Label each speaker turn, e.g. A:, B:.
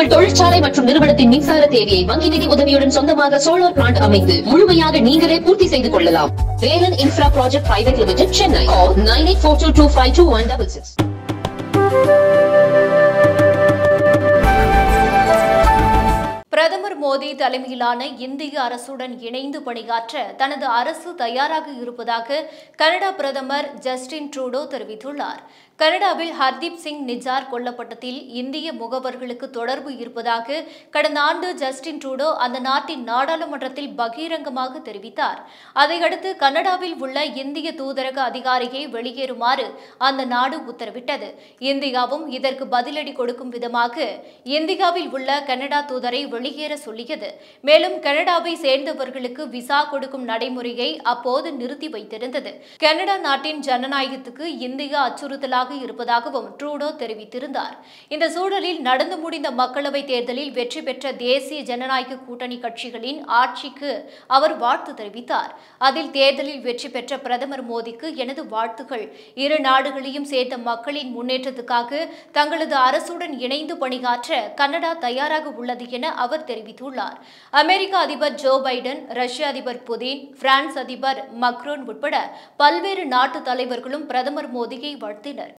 A: உங்கள் தொழிற்சாலை மற்றும் நிறுவனத்தின் மின்சார தேவையை வங்கி நிதி உதவியுடன் சொந்தமாக சோலார் பிளான்ட் அமைத்து முழுமையாக நீங்களே பூர்த்தி செய்து கொள்ளலாம். Velan infra project private limited Chennai nine eight four two two five two one double six
B: பிரதமர் மோடி தலைமையிலான இந்திய அரசுடன் இணைந்து பணியாற்ற தனது அரசு தயாராக இருப்பதாக கனடா பிரதமர் ஜஸ்டின் ட்ரூடோ தெரிவித்துள்ளார். கனடாவில் ஹர்தீப் சிங் நிஜார் கொல்லப்பட்டதில் இந்திய முகவர்களுக்கு தொடர்பு இருப்பதாக கடந்த ஆண்டு ஜஸ்டின் ட்ரூடோ அந்த நாட்டின் நாடாளுமன்றத்தில் பகிரங்கமாக தெரிவித்தார். அதையடுத்து கனடாவில் உள்ள இந்திய தூதரக அதிகாரியை வெளியேறுமாறு அந்த நாடு உத்தரவிட்டது. இந்தியாவும் இதற்கு பதிலடி கொடுக்கும் விதமாக இந்தியாவில் உள்ள கனடா தூதரை வெளியேற சொல்லியது. மேலும் கனடாவை சேர்ந்தவர்களுக்கு விசா கொடுக்கும் நடைமுறையை அப்போது நிறுத்தி வைத்திருந்தது. கனடா நாட்டின் ஜனநாயகத்துக்கு இந்தியா அச்சுறுத்தலாக இருப்பதாகவும் ட்ரூடோ தெரிவித்திருந்தார். இந்த சூழலில் நடந்து முடிந்த மக்களவைத் தேர்தலில் வெற்றி பெற்ற தேசிய ஜனநாயக கூட்டணி கட்சிகளின் ஆட்சிக்கு அவர் வாழ்த்து தெரிவித்தார். அதில் தேர்தலில் வெற்றி பெற்ற பிரதமர் மோடிக்கு எனது வாழ்த்துகள் இரு நாடுகளையும் சேர்ந்த மக்களின் முன்னேற்றத்துக்காக தங்களது அரசுடன் இணைந்து பணியாற்ற கனடா தயாராக உள்ளது என அவர் தெரிவித்துள்ளார். அமெரிக்க அதிபர் ஜோ பைடன் ரஷ்ய அதிபர் புதின் பிரான்ஸ் அதிபர் மக்ரோன் உட்பட பல்வேறு நாட்டு தலைவர்களும் பிரதமர் மோடியை வாழ்த்தினர்.